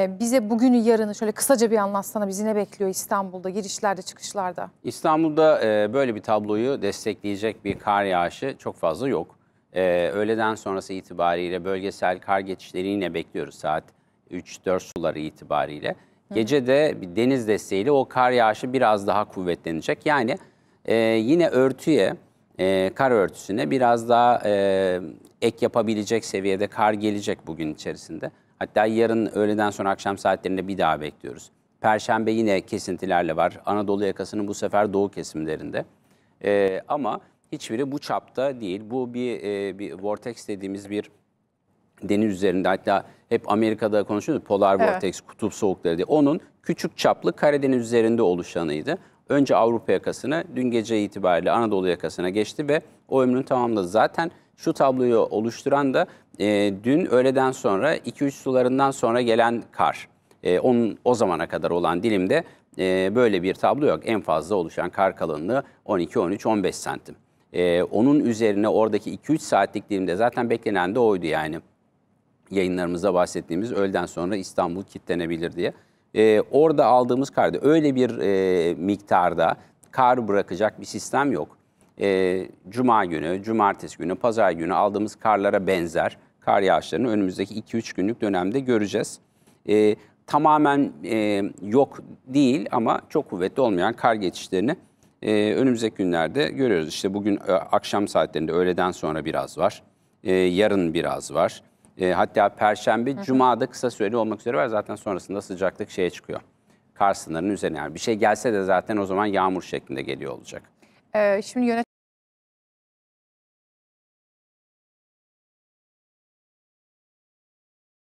E, Bize bugünü yarını şöyle kısaca bir anlatsana bizi ne bekliyor İstanbul'da girişlerde çıkışlarda? İstanbul'da e, böyle bir tabloyu destekleyecek bir kar yağışı çok fazla yok. E, öğleden sonrası itibariyle bölgesel kar geçişleri yine bekliyoruz saat 3-4 suları itibariyle. Gece de bir deniz desteğiyle o kar yağışı biraz daha kuvvetlenecek. Yani e, yine örtüye, kar örtüsüne biraz daha ek yapabilecek seviyede kar gelecek bugün içerisinde. Hatta yarın öğleden sonra akşam saatlerinde bir daha bekliyoruz. Perşembe yine kesintilerle var. Anadolu yakasının bu sefer doğu kesimlerinde. Ee, ama hiçbiri bu çapta değil. Bu bir, e, bir vortex dediğimiz bir deniz üzerinde hatta hep Amerika'da konuşuyoruz polar Evet. vortex, kutup soğukları diye. Onun küçük çaplı Karadeniz üzerinde oluşanıydı. Önce Avrupa yakasına, dün gece itibariyle Anadolu yakasına geçti ve o ömrünü tamamladı. Zaten şu tabloyu oluşturan da e, dün öğleden sonra 2-3 sularından sonra gelen kar. E, onun o zamana kadar olan dilimde e, böyle bir tablo yok. En fazla oluşan kar kalınlığı 12, 13, 15 santim. E, onun üzerine oradaki 2-3 saatlik dilimde zaten beklenen de oydu yani yayınlarımızda bahsettiğimiz öğleden sonra İstanbul kilitlenebilir diye. Ee, orada aldığımız karda öyle bir e, miktarda kar bırakacak bir sistem yok. Ee, Cuma günü, cumartesi günü, pazar günü aldığımız karlara benzer kar yağışlarını önümüzdeki 2-3 günlük dönemde göreceğiz. Ee, tamamen e, yok değil ama çok kuvvetli olmayan kar geçişlerini e, önümüzdeki günlerde görüyoruz. İşte bugün e, akşam saatlerinde öğleden sonra biraz var. E, yarın biraz var. E, hatta Perşembe, Cuma'da kısa süreli olmak üzere var. Zaten sonrasında sıcaklık şeye çıkıyor. Kar sınırının üzerine. Yani bir şey gelse de zaten o zaman yağmur şeklinde geliyor olacak. E, Şimdi yönetim